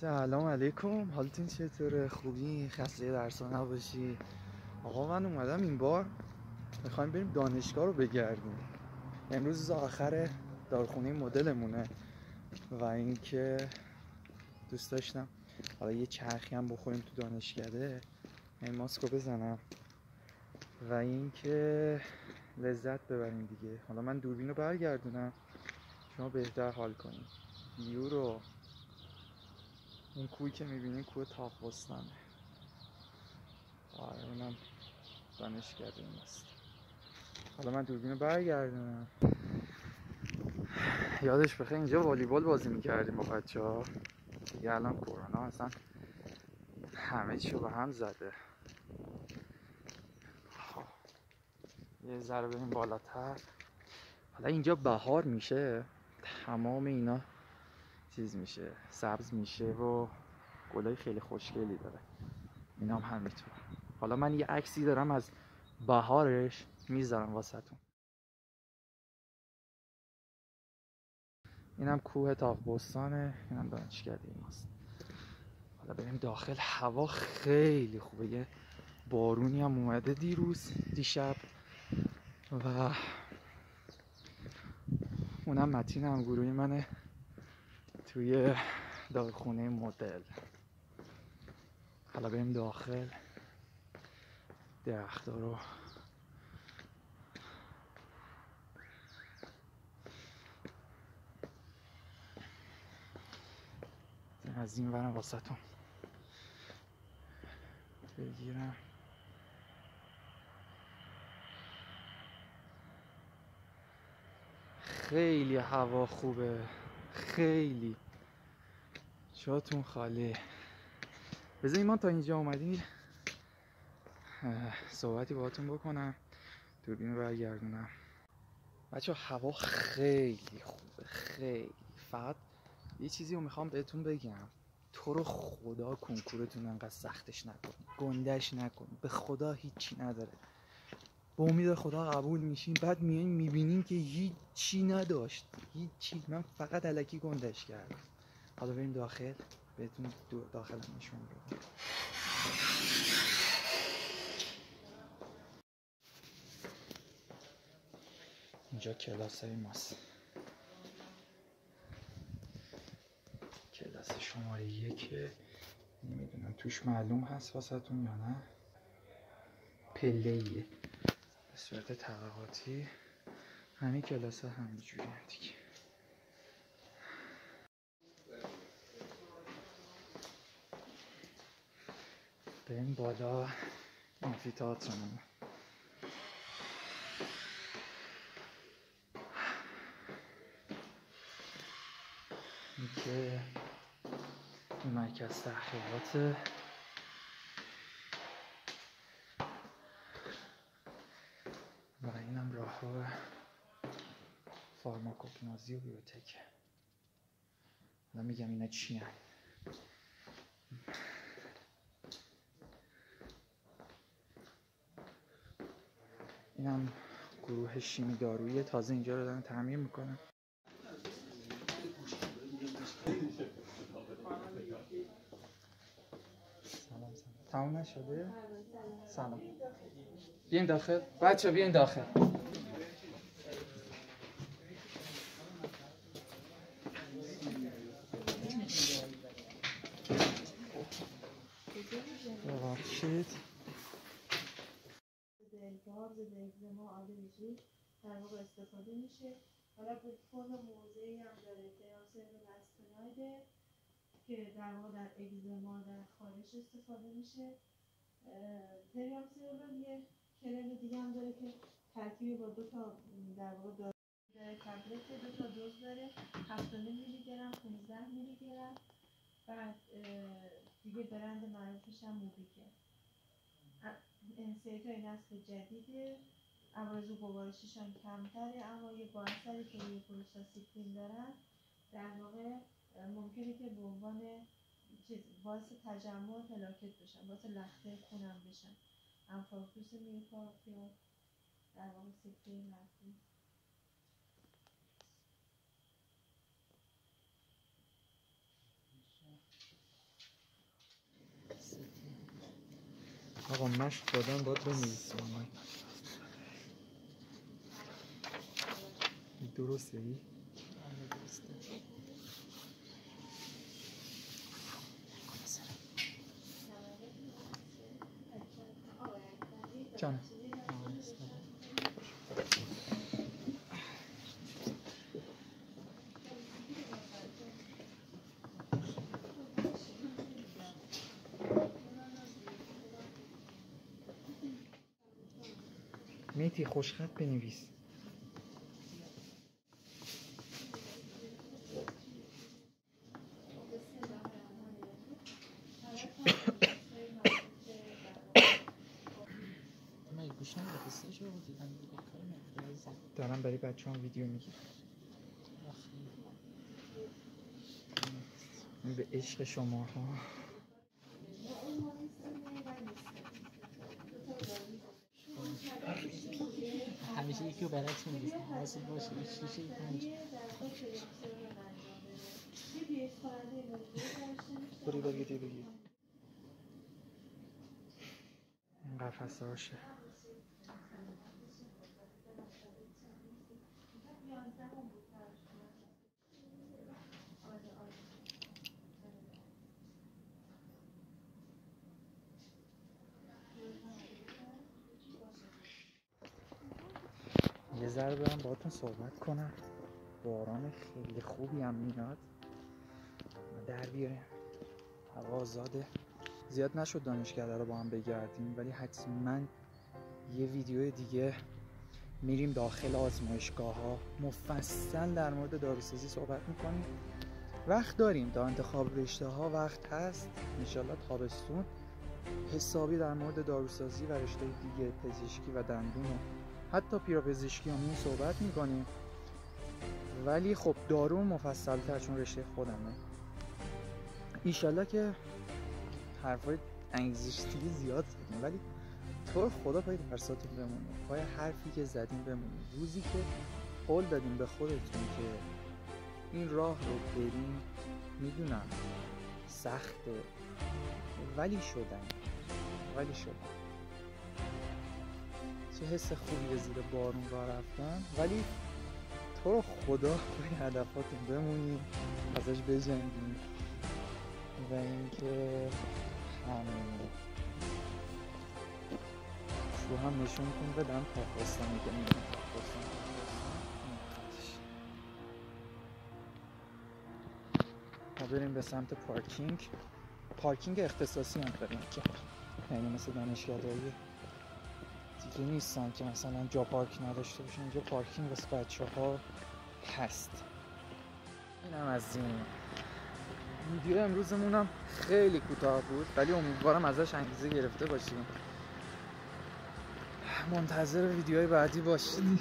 سلام علیکم. حالتون چطوره؟ خوبی؟ خسته درس نباشی؟ آقا من اومدم این بار. می‌خوایم بریم دانشگاه رو بگردیم. امروز آخر دارخونه مدلمونه. و اینکه دوست داشتم حالا یه چرخی هم بخوریم تو دانشکده این ماسکو بزنم. و اینکه لذت ببریم دیگه. حالا من دوربین رو برگردونم. شما بهتر حال کنید. یورو. این کوی که می‌بینی کوه تاقبستانه آره اونم دانشگاه این است حالا من دوربین رو برگردونم. یادش بخیر اینجا والیبال بازی می‌کردیم با بچه ها دیگه الان کرونا اصلا همه چی به هم زده. خب. یه ذره بریم بالاتر. حالا اینجا بهار میشه. تمام اینا چیز میشه سبز میشه و گلای خیلی خوشگلی داره. اینا هم همینطور حالا من یه عکسی دارم از بهارش می‌ذارم واسهتون. اینم کوه تاق بستانه اینم دانشکده ماست. حالا بریم داخل. هوا خیلی خوبه. یه بارونی هم اومده دیروز دیشب. و اونم متین هم گروهی منه. توی دارخونه مدل. حالا بریم داخل. درخت رو از این ورم واسهتون بگیرم. خیلی هوا خوبه. خیلی. جاتون خالی. بذار ایمان تا اینجا اومدی صحبتی باهاتون بکنم. دوربین برگردونم. بچه هوا خیلی خوبه خیلی. فقط یه چیزی رو می‌خوام بهتون بگم. تو رو خدا کنکورتون انقدر سختش نکن گندش نکن به خدا هیچی نداره. با امید خدا قبول میشین بعد میایم می‌بینیم که هیچی نداشت. هیچی. من فقط علکی گندش کردم. حالا بریم داخل. بهتون داخل نشون بدم اینجا کلاس های ماست. کلاس شماره یکه نمی‌دونم توش معلوم هست واسهتون یا نه. پله به صورت طبقاتی همین کلاس ها همینجوری هم دیگه. بریم بالا آمفی تئاترمون که این مرکز تحقیقات و اینم راه رو فارماکوپنازی و بیوتک حالا میگم اینا چی هم. اینم گروه شیمی دارویی تازه اینجا رو دارن تعمیر می‌کنن. سلام سلام. تمام نشده؟ سلام. بیاین داخل. بچه بیاین داخل. ببخشید. ضد اگزما آلرژی در واقع استفاده میشه. حالا به فرم موضعی هم داره تیاسر استنایده که در واقع در اگزما در خارش استفاده میشه. پریام سیرولون یه کرم دیگه هم داره که ترکیبی با دو تا در واقع داره تبلت دو تا دوز داره. 7 میلی گرم 15 میلی گرم بعد دیگه برند معروفش هم موبیکه انسیت های نسل جدیده و گوارشش هم کمتره اما یه باعثری که روی پروستاسیکلین دارن در واقع ممکنه که به عنوان چیز باعث تجمع فلاکت بشن باعث لخته خونم بشن. انفارکتوس میوکاردیوم در واقع سکته قلبی آقا مشق دادن باید بنویسیم درسته ای؟ جان میتی خوشخط بنویس. دارم برای بچه هم ویدیو می‌گیرم. به عشق شما ها یکی رو برعکس می‌نویسم حواست باشه. شیشه پنج. بری بگی دی بگی. این قفصه هاشه یه ذره برم باهاتون صحبت کنم. باران خیلی خوبی هم میاد. در بیاریم. هوا آزاده. زیاد نشد دانشکده رو با هم بگردیم ولی حتما یه ویدیو دیگه میریم داخل آزمایشگاه ها مفصل در مورد داروسازی صحبت می‌کنیم. وقت داریم. تا انتخاب رشته ها وقت هست. انشالله تابستون. حسابی در مورد داروسازی و رشته دیگه پزشکی و دندون و حتی پیراپزشکی هم این صحبت می‌کنیم. ولی خب دارو مفصل تر چون رشته خودمه. ایشالله که حرفای انگیزشی زیاد زدیم ولی تو خدا پای درساتون بمونیم پای حرفی که زدیم بمونیم روزی که قول دادیم به خودتون که این راه رو بریم می‌دونم سخته ولی شدن. ولی شدن. چه حس خوبی به زیر بارون راه رفتن. ولی تو رو خدا پای هدفاتون بمونیم ازش بجنگیم. و اینکه همین. رو هم نشون کن بدم که میگم ما بریم به سمت پارکینگ. پارکینگ اختصاصی هم داریم که یعنی مثل دانشگاه دیگه نیستن که مثلا جا پارک نداشته باشن. اینجا پارکینگ واسه بچه ها هست. اینم از این ویدیو امروزمون هم خیلی کوتاه بود ولی امیدوارم ازش انگیزه گرفته باشیم. منتظر ویدیوهای بعدی باشید.